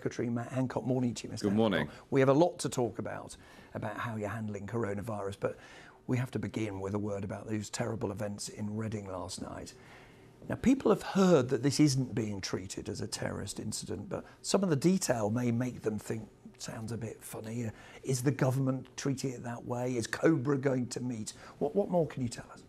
Secretary Matt Hancock. Morning to you, Mr. Good morning. Hancock. We have a lot to talk about about how you're handling coronavirus, but we have to begin with a word about those terrible events in Reading last night. Now, people have heard that this isn't being treated as a terrorist incident, but some of the detail may make them think sounds a bit funny. Is the government treating it that way? Is Cobra going to meet? What, what more can you tell us?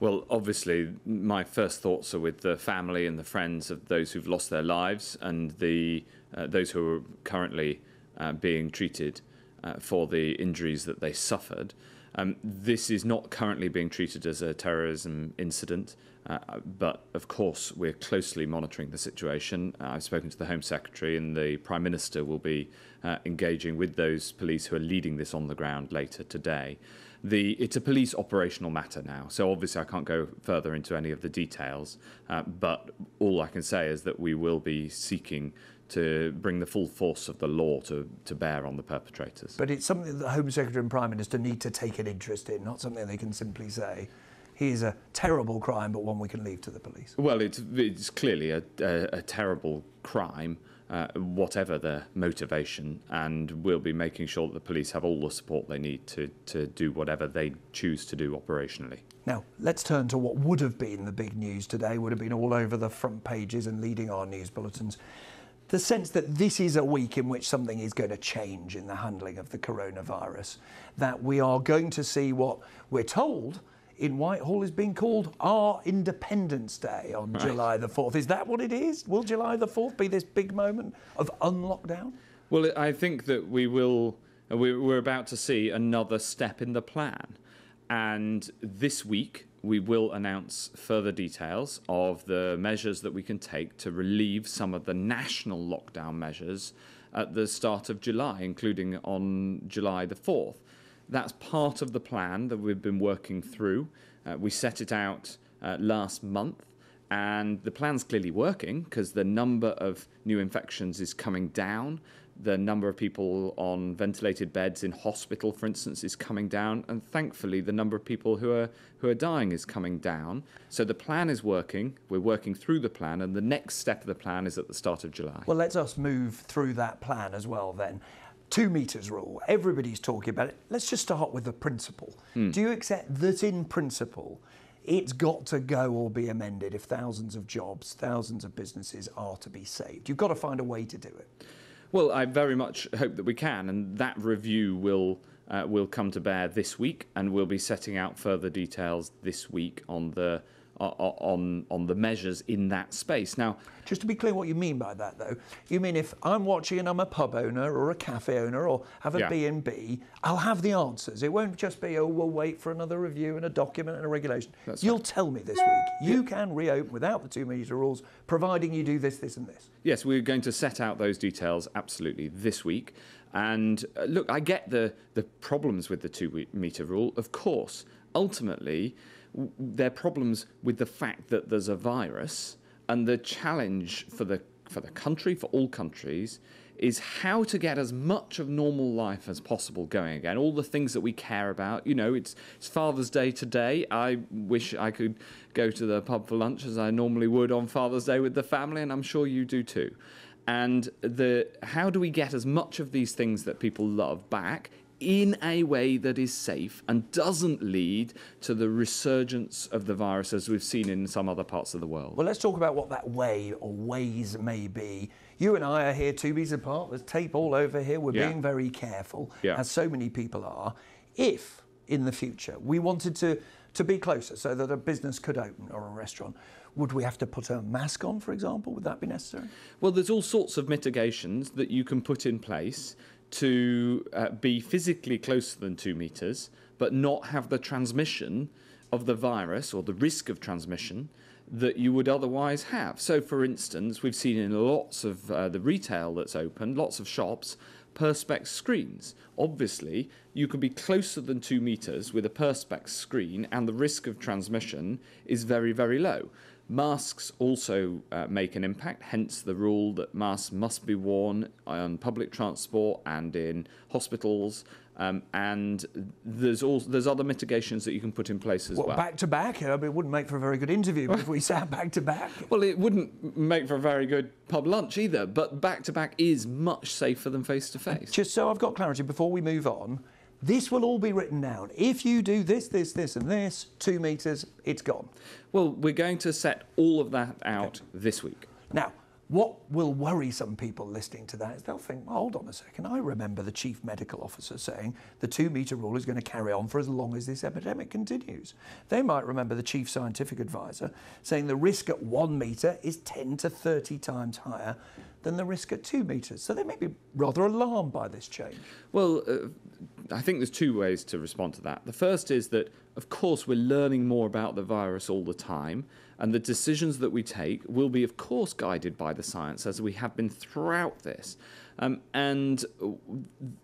Well, obviously, my first thoughts are with the family and the friends of those who've lost their lives and the those who are currently uh, being treated uh, for the injuries that they suffered. Um, this is not currently being treated as a terrorism incident, uh, but of course we're closely monitoring the situation. Uh, I've spoken to the Home Secretary, and the Prime Minister will be uh, engaging with those police who are leading this on the ground later today. The, it's a police operational matter now, so obviously I can't go further into any of the details, uh, but all I can say is that we will be seeking to bring the full force of the law to, to bear on the perpetrators. But it's something that the Home Secretary and Prime Minister need to take an interest in, not something they can simply say. here's a terrible crime, but one we can leave to the police. Well, it's, it's clearly a, a, a terrible crime, uh, whatever the motivation, and we'll be making sure that the police have all the support they need to, to do whatever they choose to do operationally. Now, let's turn to what would have been the big news today, would have been all over the front pages and leading our news bulletins the sense that this is a week in which something is going to change in the handling of the coronavirus, that we are going to see what we're told in Whitehall is being called our Independence Day on right. July the 4th. Is that what it is? Will July the 4th be this big moment of unlockdown? Well, I think that we will, we're about to see another step in the plan. And this week, we will announce further details of the measures that we can take to relieve some of the national lockdown measures at the start of July, including on July the 4th. That's part of the plan that we've been working through. Uh, we set it out uh, last month, and the plan's clearly working because the number of new infections is coming down the number of people on ventilated beds in hospital, for instance, is coming down, and thankfully the number of people who are who are dying is coming down. So the plan is working. We're working through the plan, and the next step of the plan is at the start of July. Well, let us us move through that plan as well then. Two meters rule. Everybody's talking about it. Let's just start with the principle. Hmm. Do you accept that in principle? It's got to go or be amended if thousands of jobs, thousands of businesses are to be saved. You've got to find a way to do it. Well, I very much hope that we can, and that review will uh, will come to bear this week, and we'll be setting out further details this week on the on on the measures in that space. Now, just to be clear, what you mean by that, though, you mean if I'm watching and I'm a pub owner or a cafe owner or have a B. B&B, I'll have the answers. It won't just be, oh, we'll wait for another review and a document and a regulation. That's You'll right. tell me this week. You can reopen without the two metre rules, providing you do this, this, and this. Yes, we're going to set out those details absolutely this week. And uh, look, I get the the problems with the two metre rule, of course. Ultimately there are problems with the fact that there's a virus, and the challenge for the for the country, for all countries, is how to get as much of normal life as possible going again. All the things that we care about. You know, it's, it's Father's Day today. I wish I could go to the pub for lunch as I normally would on Father's Day with the family, and I'm sure you do too. And the how do we get as much of these things that people love back in a way that is safe and doesn't lead to the resurgence of the virus as we've seen in some other parts of the world. Well, let's talk about what that way or ways may be. You and I are here two meters apart. There's tape all over here. We're yeah. being very careful, yeah. as so many people are. If in the future we wanted to, to be closer so that a business could open or a restaurant, would we have to put a mask on, for example? Would that be necessary? Well, there's all sorts of mitigations that you can put in place to uh, be physically closer than two meters, but not have the transmission of the virus or the risk of transmission that you would otherwise have. So, for instance, we've seen in lots of uh, the retail that's open, lots of shops, perspex screens. Obviously, you can be closer than two meters with a perspex screen, and the risk of transmission is very, very low. Masks also uh, make an impact, hence the rule that masks must be worn on public transport and in hospitals. Um, and there's also there's other mitigations that you can put in place as Well, well. back to back, I mean, it wouldn't make for a very good interview if we sat back to back. Well, it wouldn't make for a very good pub lunch either, but back to back is much safer than face to face. Just so I've got clarity before we move on, this will all be written down. If you do this, this, this, and this, two metres, it's gone. Well, we're going to set all of that out this week. Now, what will worry some people listening to that is they'll think, well, hold on a second, I remember the chief medical officer saying the two metre rule is going to carry on for as long as this epidemic continues. They might remember the chief scientific advisor saying the risk at one metre is 10 to 30 times higher than the risk at two metres. So they may be rather alarmed by this change. Well, uh, I think there's two ways to respond to that. The first is that, of course, we're learning more about the virus all the time, and the decisions that we take will be, of course, guided by the science as we have been throughout this. Um, and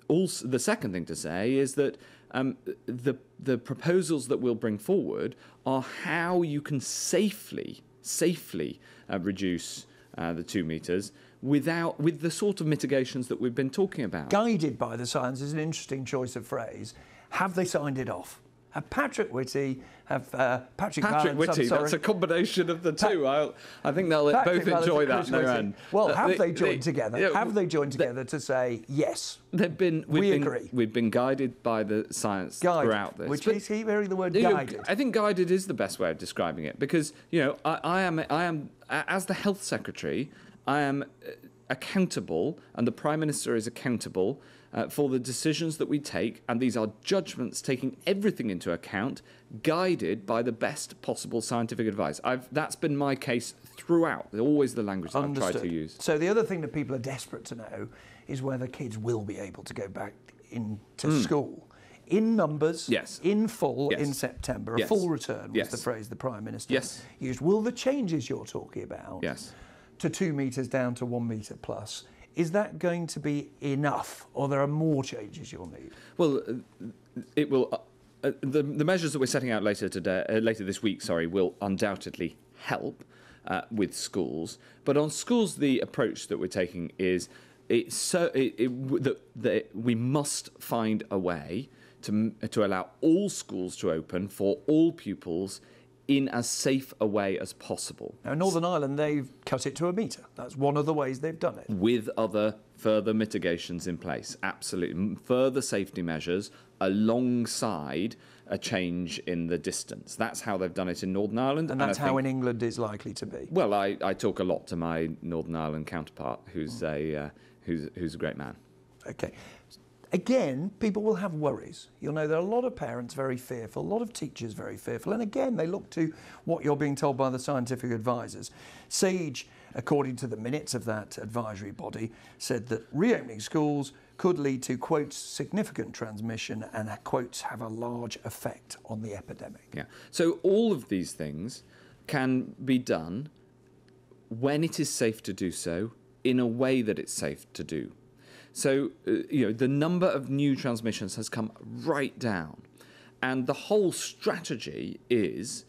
also, the second thing to say is that um, the the proposals that we'll bring forward are how you can safely safely uh, reduce uh, the two meters without with the sort of mitigations that we've been talking about. Guided by the science is an interesting choice of phrase. Have they signed it off? Have Patrick Whitty, have uh, Patrick, Patrick Vallance, Whitty, that's a combination of the two. I, I think they'll Patrick both enjoy that no end. Well, Uh, have they, they- joined they- together? yeah, have they joined together to say yes? They've been. We've We been, agree. We've been guided by the science Guided, throughout this. which But- is keep hearing the word You know, guided. I think guided is the best way of describing it because you know I, I am I am as the health secretary I am uh, accountable and the prime minister is accountable uh, for the decisions that we take and these are judgments taking everything into account guided by the best possible scientific advice. I've that's been my case throughout. Always the language that I've tried to use. So the other thing that people are desperate to know is whether kids will be able to go back into school. In numbers. Yes. in full Yes. in September, a Yes. full return was Yes. the phrase the Prime Minister Yes. used. Will the changes you're talking about Yes. To two metres down to one metre plus, is that going to be enough or there are more changes you'll need? Well, uh, it will. Uh, uh, the, the measures that we're setting out later today, uh, later this week, sorry, will undoubtedly help uh, with schools. But on schools, the approach that we're taking is it's so it, it, that, that we must find a way to to allow all schools to open for all pupils in as safe a way as possible. Now, in Northern Ireland, they've cut it to a metre. That's one of the ways they've done it. with other further mitigations in place. Absolutely. Further safety measures alongside a change in the distance. That's how they've done it in Northern Ireland. And that's how think- in England it's likely to be. Well, I, I talk a lot to my Northern Ireland counterpart, who's Mm. a uh, who's who's a great man. Okay. Again, people will have worries. You'll know there are a lot of parents very fearful, a lot of teachers very fearful. And again, they look to what you're being told by the scientific advisors. SAGE, according to the minutes of that advisory body, said that reopening schools could lead to, quotes, significant transmission and, quotes, have a large effect on the epidemic. Yeah. So all of these things can be done when it is safe to do so in a way that it's safe to do. So, uh, you know, the number of new transmissions has come right down. And the whole strategy is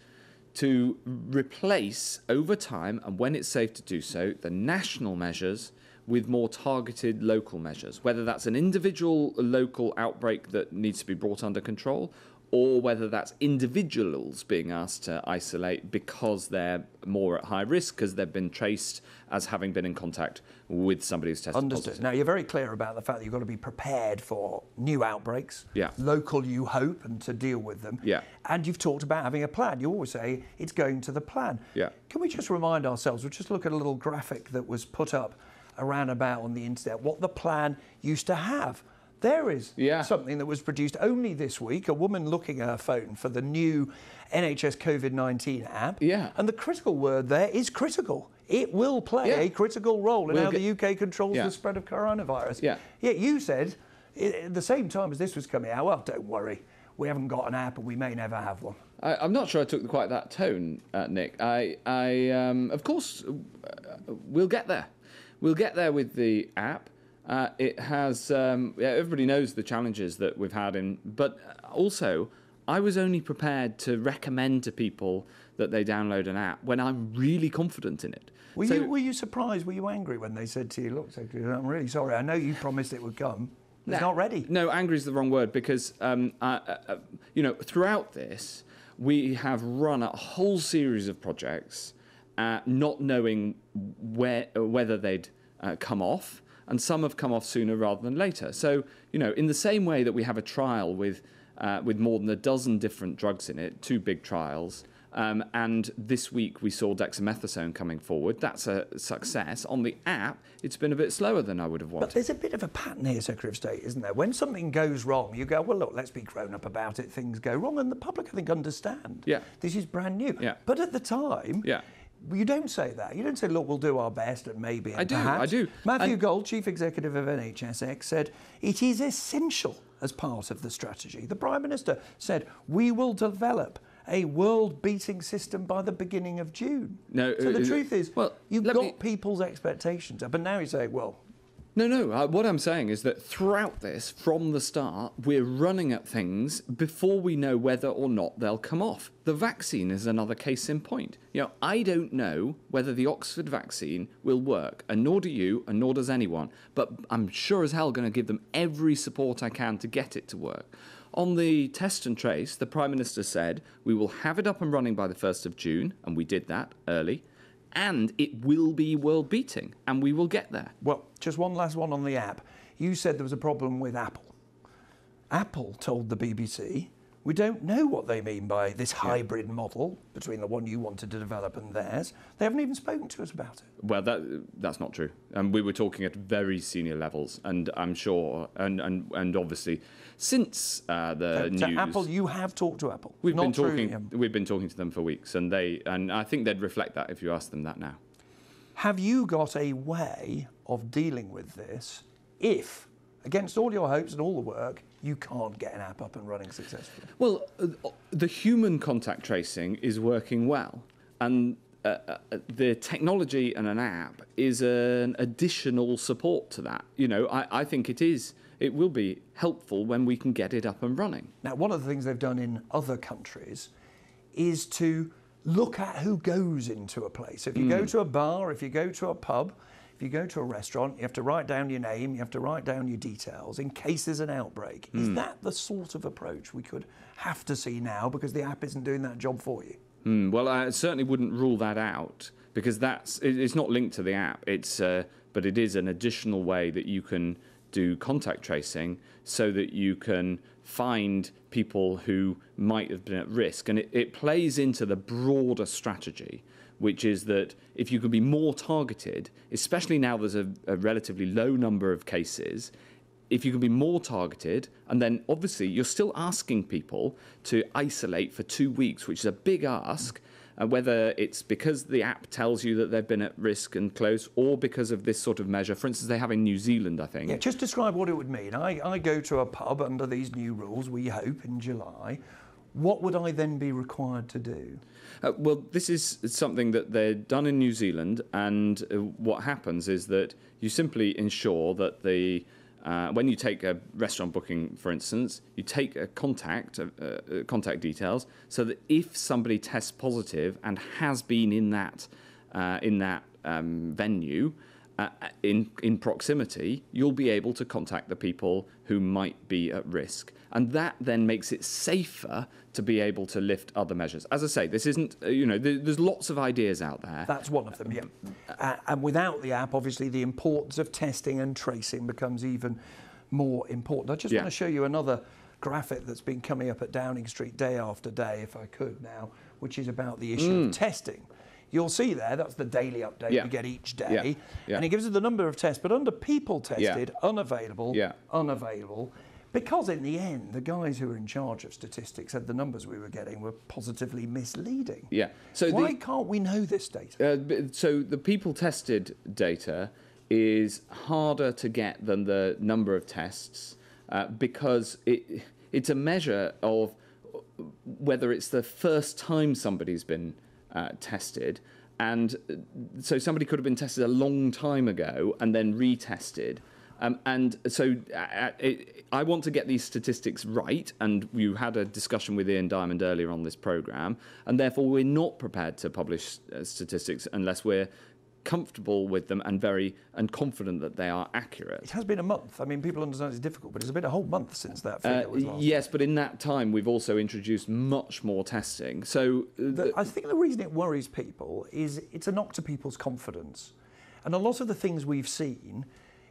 to replace over time, and when it's safe to do so, the national measures with more targeted local measures, whether that's an individual local outbreak that needs to be brought under control, or whether that's individuals being asked to isolate because they're more at high risk because they've been traced as having been in contact with somebody who's tested Understood. positive. Now, you're very clear about the fact that you've got to be prepared for new outbreaks, Yeah. local, you hope, and to deal with them. Yeah. And you've talked about having a plan. You always say it's going to the plan. Yeah. Can we just remind ourselves, we'll just look at a little graphic that was put up around about on the internet, what the plan used to have. There is Yeah. something that was produced only this week, a woman looking at her phone for the new NHS COVID 19 app. Yeah. And the critical word there is critical. It will play Yeah. a critical role in We'll how the UK controls Yeah. the spread of coronavirus. Yeah. Yet you said, at the same time as this was coming out, well, don't worry, we haven't got an app and we may never have one. I, I'm not sure I took quite that tone, uh, Nick. I, I um, of course, uh, we'll get there. We'll get there with the app. Uh, it has. Um, yeah, everybody knows the challenges that we've had in, but also, I was only prepared to recommend to people that they download an app when I'm really confident in it. Were, So- you, were you surprised? Were you angry when they said to you, look, Secretary, I'm really sorry. I know you promised it would come. It's No. not ready. No, angry is the wrong word because, um, uh, uh, uh, you know, throughout this, we have run a whole series of projects, uh, not knowing where uh, whether they'd uh, come off, and some have come off sooner rather than later. So, you know, in the same way that we have a trial with uh, with more than a dozen different drugs in it, two big trials. Um, and this week we saw dexamethasone coming forward. That's a success. On the app, it's been a bit slower than I would have wanted. But there's a bit of a pattern here, Secretary of State, isn't there? When something goes wrong, you go, well, look, let's be grown up about it. Things go wrong, and the public, I think, understand. Yeah. This is brand new. Yeah. But at the time, Yeah. You don't say that. You don't say, look, we'll do our best and maybe. And I do, I do. Matthew And- Gould, Chief Executive of NHSX, said it is essential as part of the strategy. The Prime Minister said, we will develop a world beating system by the beginning of June. No, So the uh, truth is, well, you've got me- people's expectations up. And now you say, well, No, no. What I'm saying is that throughout this, from the start, we're running at things before we know whether or not they'll come off. The vaccine is another case in point. You know, I don't know whether the Oxford vaccine will work, and nor do you, and nor does anyone. But I'm sure as hell going to give them every support I can to get it to work. On the test and trace, the Prime Minister said we will have it up and running by the 1st of June, and we did that early. And it will be world beating, and we will get there. Well, just one last one on the app. You said there was a problem with Apple. Apple told the BBC, we don't know what they mean by this hybrid model between the one you wanted to develop and theirs. They haven't even spoken to us about it. Well, that that's not true. And we were talking at very senior levels, and I'm sure, and and, and obviously, since uh, the So news, Apple, you have talked to Apple. we've been talking. him. We've been talking to them for weeks, and they and I think they'd reflect that if you asked them that now. Have you got a way of dealing with this if, against all your hopes and all the work, you can't get an app up and running successfully? Well, uh, the human contact tracing is working well, and uh, uh, the technology and an app is an additional support to that. You know, I, I think it is. It will be helpful when we can get it up and running. Now, one of the things they've done in other countries is to look at who goes into a place. If you go to a bar, if you go to a pub, if you go to a restaurant, you have to write down your name, you have to write down your details in case there's an outbreak. Is that the sort of approach we could have to see now because the app isn't doing that job for you? Mm, well, I certainly wouldn't rule that out because that's it's not linked to the app. It's uh, but it is an additional way that you can do contact tracing so that you can find people who might have been at risk, and it, it plays into the broader strategy. Which is that if you could be more targeted, especially now there's a, a relatively low number of cases, if you can be more targeted, and then obviously you're still asking people to isolate for two weeks, which is a big ask, uh, whether it's because the app tells you that they've been at risk and close, or because of this sort of measure. For instance, they have in New Zealand, I think. Yeah, just describe what it would mean. I, I go to a pub under these new rules, we hope, in July. What would I then be required to do? Uh, well, this is something that they're done in New Zealand, and uh, what happens is that you simply ensure that the uh, when you take a restaurant booking, for instance, you take a contact, uh, uh, contact details, so that if somebody tests positive and has been in that uh, in that um, venue, uh, in in proximity, you'll be able to contact the people who might be at risk, and that then makes it safer to be able to lift other measures. As I say, this isn't uh, you know there, there's lots of ideas out there. That's one of them, yeah. Uh, and without the app, obviously, the importance of testing and tracing becomes even more important. I just Yeah. want to show you another graphic that's been coming up at Downing Street day after day, if I could now, which is about the issue of testing. You'll see there, that's the daily update Mm. Yeah. we get each day. Yeah. And it gives us the number of tests, but under people tested, unavailable, Yeah. unavailable. Because in the end, the guys who were in charge of statistics said the numbers we were getting were positively misleading. Yeah. So Why the, can't we know this data? Uh, so the people tested data is harder to get than the number of tests uh, because it it's a measure of whether it's the first time somebody's been uh, tested. And uh, so somebody could have been tested a long time ago and then retested. Um, and so uh, it, I want to get these statistics right. And you had a discussion with Ian Diamond earlier on this programme. And therefore, we're not prepared to publish uh, statistics unless we're comfortable with them and very and confident that they are accurate. It has been a month. I mean, people understand it's difficult, but it's been a whole month since that Uh, was last. yes, but in that time, we've also introduced much more testing. So uh, The, I think the reason it worries people is it's a knock to people's confidence. And a lot of the things we've seen,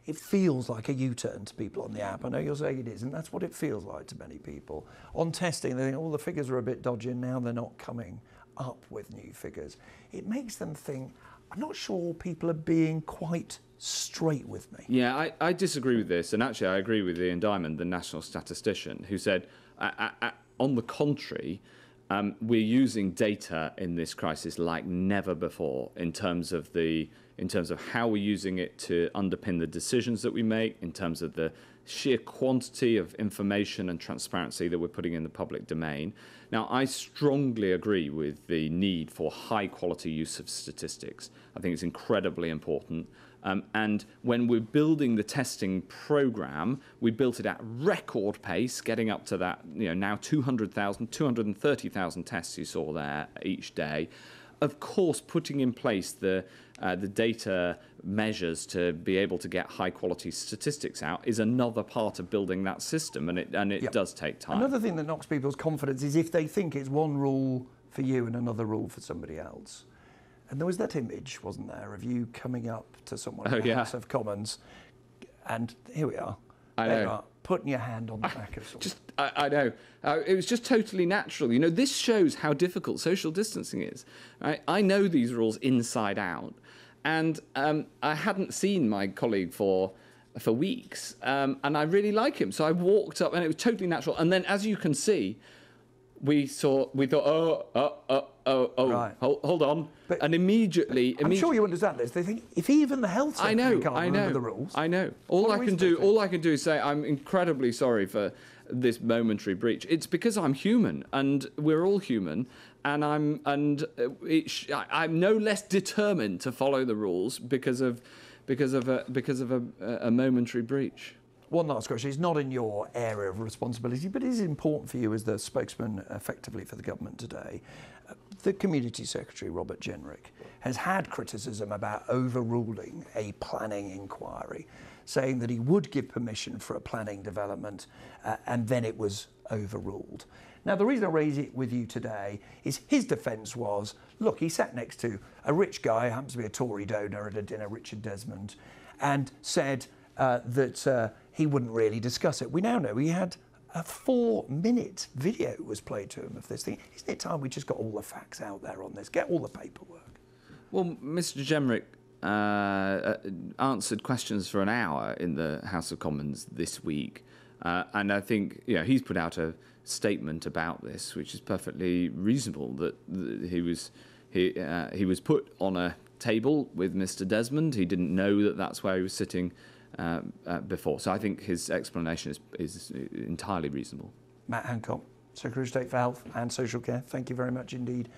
it feels like a U turn to people on the app. I know you're saying it is, and that's what it feels like to many people. On testing, they think, oh, the figures are a bit dodgy, and now they're not coming up with new figures. It makes them think, I'm not sure people are being quite straight with me. Yeah, I, I disagree with this, and actually, I agree with Ian Diamond, the national statistician, who said, uh, uh, on the contrary, um, we're using data in this crisis like never before in terms of the in terms of how we're using it to underpin the decisions that we make, in terms of the sheer quantity of information and transparency that we're putting in the public domain. Now, I strongly agree with the need for high quality use of statistics. I think it's incredibly important. Um, and when we're building the testing program, we built it at record pace, getting up to that, you know, now 200,000, 230,000 tests you saw there each day. Of course, putting in place the, uh, the data measures to be able to get high quality statistics out is another part of building that system, and it, and it Yep. does take time. Another thing that knocks people's confidence is if they think it's one rule for you and another rule for somebody else. And there was that image, wasn't there, of you coming up to someone Oh, in the yeah. House of Commons, and here we are. I There know. are, putting your hand on the back of someone. Just, I, I know. Uh, it was just totally natural. You know, this shows how difficult social distancing is. Right? I know these rules inside out, and um, I hadn't seen my colleague for for weeks, um, and I really like him. So I walked up, and it was totally natural. And then, as you can see, we saw, we thought, oh, oh, oh, oh, oh, Right. hold, hold on, But and immediately, immediately, I'm sure you understand this. They think if even the health I know, can't I remember know, the rules, I know. All I can do, to all I can do is say I'm incredibly sorry for this momentary breach. It's because I'm human, and we're all human, and I'm and it sh- I- I'm no less determined to follow the rules because of because of a because of a, a momentary breach. One last question. It's not in your area of responsibility, but it is important for you as the spokesman effectively for the government today. The Community Secretary, Robert Jenrick, has had criticism about overruling a planning inquiry, saying that he would give permission for a planning development uh, and then it was overruled. Now, the reason I raise it with you today is his defence was look, he sat next to a rich guy, happens to be a Tory donor at a dinner, Richard Desmond, and said uh, that uh, he wouldn't really discuss it. We now know he had a four minute video was played to him of this thing. Isn't it time we just got all the facts out there on this? Get all the paperwork. Well, Mr. Jenrick uh, uh, answered questions for an hour in the House of Commons this week, uh, and I think you know he's put out a statement about this, which is perfectly reasonable. That, that he was he uh, he was put on a table with Mr. Desmond. He didn't know that that's where he was sitting uh, uh, before. So I think his explanation is is entirely reasonable. Matt Hancock, Secretary of State for Health and Social Care, thank you very much indeed.